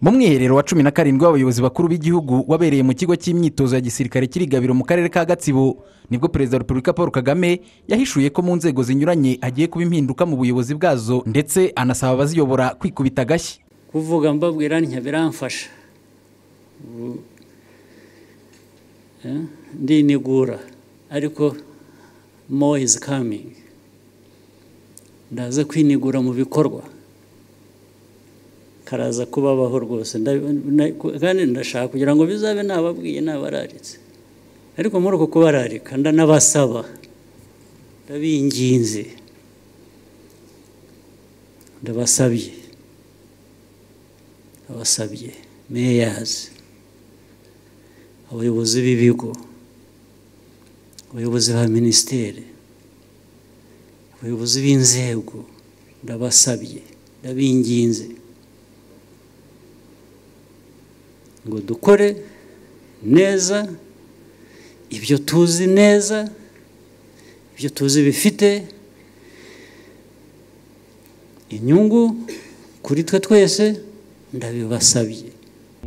mu mwiherero wa cumi na karindwi w'abayobozi bakuru b'igihugu wabereye mu kigo cy'imyitozo ya gisirikare kiri Gabiro mu karere ka gatsibo. Nibwo perezida wa repubulika paul kagame yahishuye ko mu nzego zinyuranye hagiye kuba impinduka mu buyobozi bwazo ndetse anasaba abaziyobora kwikubita agashyi. Kuvuga mbabwira ntya biramfasha Ubu, eh, ndinigura. Ariko more is coming. Ndaza kwinigura mu bikorwa. Karaza kubabaho rwose. Kandi ndashaka kugira ngo bizabe nababwiye nabararitse. Ariko muri uko kubararika ndanabasaba ndabinginze. Ndabasabye. Abasabye meyazi abayobozi b'ibigo. Abayobozi ba minisiteri. Abayobozi b'inzego. Ndabasabye. Ndabinginze. Ngo dukore neza ibyo tuzi neza ibyo tuzi bifite inyungu kuri twe twese ndabibasabye.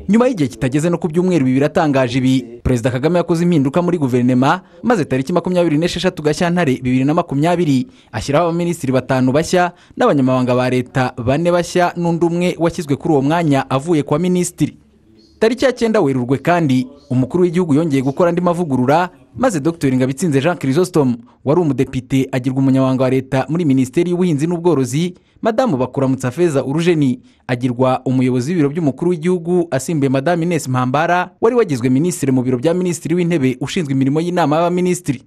Nyuma y'igihe kitageze no ku byumweru bibiri atangaje ibi perezida kagame yakoze impinduka muri guverinoma maze tariki makumyabiri n'esheshatu gashyantare bibiri na makumyabiri ashyiraho abaminisitiri batanu bashya n'abanyamabanga ba leta bane bashya n'undi umwe washyizwe kuri uwo mwanya avuye kwa minisitiri. Tariki ya cyenda werurwe kandi umukuru w'igihugu yongeye gukora andi mavugurura maze dr. Ngabitsinze jean chrysostome wari umudepite agirwa umunyamabanga wa leta muri minisiteri y'ubuhinzi n'ubworozi madamu bakuramutsa feza urujeni agirwa umuyobozi w'ibiro by'umukuru w'igihugu asimbuye madamu ines mpambara wari wagizwe minisitiri mu biro bya minisitiri w'intebe ushinzwe imirimo y'inama y'abaminisitiri.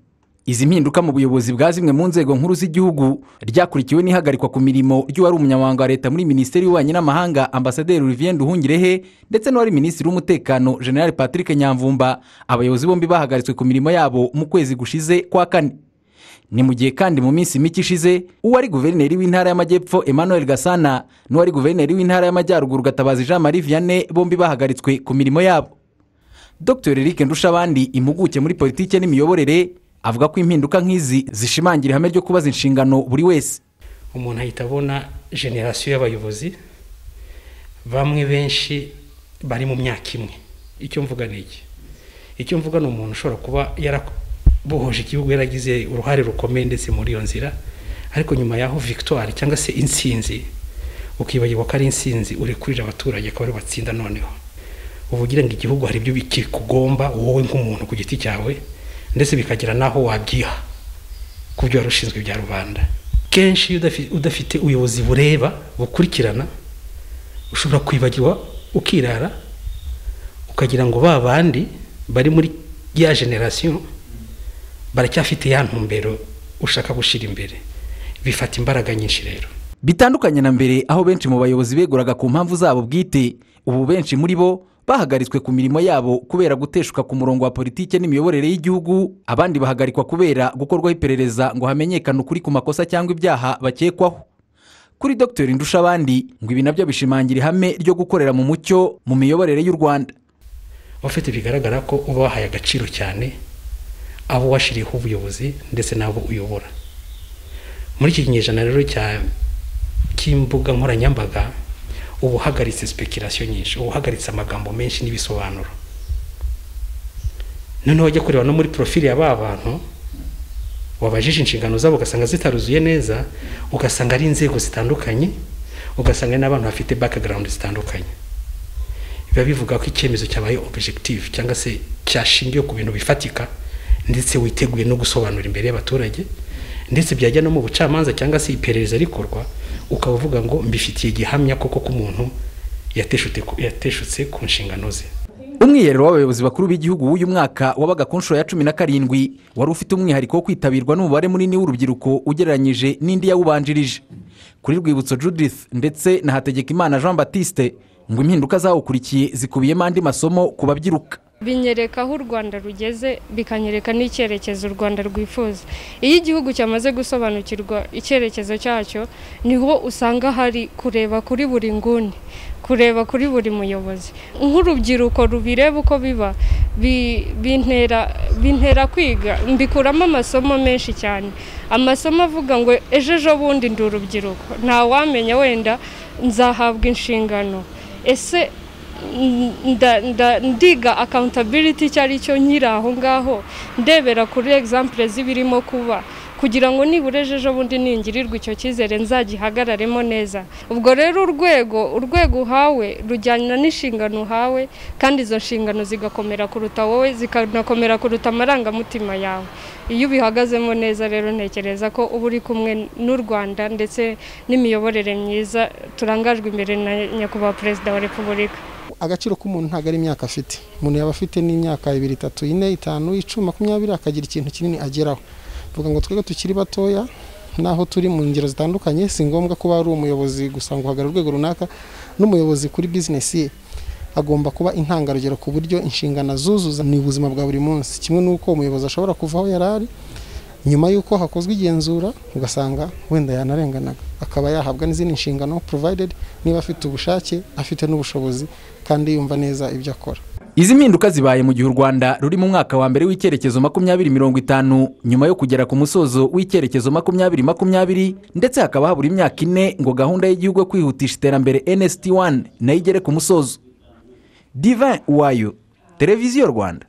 Izi mpinduka mu buyobozi bwa zimwe mu nzego nkuru z'igihugu ryakurikiwe n'ihagarikwa ku mirimo ry'uwari umunyamabanga wa leta muri minisiteri y'ububanyi n'amahanga ambasaderi olivier nduhungirehe ndetse n'uwari minisitiri w'umutekano general patrick nyamvumba. Abayobozi bombi bahagaritswe ku mirimo yabo mu kwezi gushize kwa kane. Ni mu gihe kandi mu minsi mike ishize uwari guverineri w'intara y'amajyepfo emmanuel gasana n'uwari guverineri w'intara y'amajyaruguru gatabazi jean marie vianney bombi bahagaritswe ku mirimo yabo. Dr eric ndushabandi impuguke muri politiki n'imiyoborere avuga ko impinduka nk'izi zishimangira ihame ryo kubaza inshingano buri wese. Umuntu ahita abona generasiyo y'abayobozi bamwe benshi bari mu myaka imwe. Icyo mvuga ni iki? Icyo mvuga ni umuntu ushobora kuba yarabohoje igihugu yaragize uruhare rukomeye ndetse muri iyo nzira ariko nyuma y'aho victoire cyangwa se insinzi ukibagirwa ko ari insinzi urekurira abaturage akaba ari bo batsinda noneho. Uba ugira ngo igihugu hari ibyo kikugomba wowe nk'umuntu ku giti cyawe ndetse bikagera n'aho wabyiha ku byo wari ushinzwe bya rubanda. Kenshi udafite ubuyobozi bureba bukurikirana ushobora kwibagirwa ukirara ukagira ngo ba bandi bari muri ya generasiyo baracyafite ya ntumbero ushaka gushyira imbere. Bifata imbaraga nyinshi rero. Bitandukanye na mbere aho benshi mu bayobozi beguraga ku mpamvu zabo bwite ubu benshi muri bo bahagaritswe ku mirimo yabo kubera guteshuka ku murongo wa politiki n'imiyoborere y'igihugu abandi bahagarikwa kubera gukorwaho iperereza ngo hamenyekane ukuri ku makosa cyangwa ibyaha bakekwaho. Kuri dr. Ndushabandi ngo ibi na byo bishimangira ihame ryo gukorera mu mucyo mu miyoborere y'u rwanda. Ufite bigaragara ko uba wahaye agaciro cyane abo washyiriyeho ubuyobozi ndetse n'abo uyobora. Muri iki kinyejana rero cy'imbuga nkoranyambaga uba uhagaritse sipekirasiyo nyinshi uba uhagaritse amagambo menshi n'ibisobanuro. Noneho wajya kureba no muri porofili ya ba bantu wabajije inshingano zabo ugasanga zitaruzuye neza ugasanga ari inzego zitandukanye ugasanga n'abantu bafite bakagarawundi zitandukanye. Biba bivuga ko icyemezo cyabaye objective cyangwa se cyashingiwe ku bintu bifatika ndetse witeguye no gusobanura imbere y'abaturage ndetse byajya no mu bucamanza cyangwa se iperereza rikorwa ukaba uvuga ngo mbifitiye gihamya koko ko umuntu yateshutse ku nshingano ze. Umwiherero w'abayobozi bakuru b'igihugu w'uyu mwaka wabaga ku nshuro ya cumi na karindwi wari ufite umwihariko wo kwitabirwa n'umubare munini w'urubyiruko ugereranyije n'indi yawubanjirije. Kuri rwibutso judith ndetse na hategekimana jean batiste ngo impinduka zawukurikiye zikubiyemo andi masomo ku babyiruka. Binyereka aho u rwanda rugeze bikanyereka n'icyerekezo u rwanda rwifuza. Iyo igihugu cyamaze gusobanukirwa icyerekezo cyacyo ni ho usanga hari kureba kuri buri nguni kureba kuri buri muyobozi. Nk'urubyiruko rubireba uko biba bintera kwiga. Mbikuramo amasomo menshi cyane. Amasomo avuga ngo ejo ejo bundi ndi urubyiruko. Ntawamenya wenda nzahabwa inshingano. Ese ndiga accountability icyo ari cyo nkiri aho ngaho. Ndebera kuri example z'ibirimo kuba kugira ngo nibura ejo bundi ningirirwa icyo cyizere nzagihagararemo neza. Ubwo rero urwego urwego uhawe rujyana n'inshingano uhawe kandi izo nshingano zigakomera kuruta wowe zikanakomera kuruta amarangamutima yawe. Iyo ubihagazemo neza rero ntekereza ko uba uri kumwe n'u rwanda ndetse n'imiyoborere myiza turangajwe imbere na nyakubahwa perezida wa repubulika. Agaciro k'umuntu ntabwo ari imyaka afite. Umuntu yaba afite n'imyaka ibiri itatu ine itanu icumi makumyabiri akagira ikintu kinini ageraho. Tuvuga ngo twebwe tukiri batoya naho turi mu ngero zitandukanye si ngombwa kuba ari umuyobozi gusa ngo uhagarare urwego runaka n'umuyobozi kuri bizinesi ye. Agomba kuba intangarugero ku buryo inshingano zuzuza ni ubuzima bwa buri munsi. Kimwe n'uko umuyobozi ashobora kuva aho yari ari nyuma y'uko hakozwe igenzura ugasanga wenda yanarenganaga. Akaba yahabwa n'izindi nshingano provided niba afite ubushake afite n'ubushobozi kandi yumva neza ibyo akora. Izi mpinduka zibaye mu gihe u rwanda ruri mu mwaka wa mbere w'icyerekezo makumyabiri mirongo itanu nyuma yo kugera ku musozo w'icyerekezo makumyabiri makumyabiri ndetse hakaba habura imyaka ine ngo gahunda y'igihugu yo kwihutisha iterambere nsd wani na yo igere ku musozo. Divin wayo televiziyo rwanda.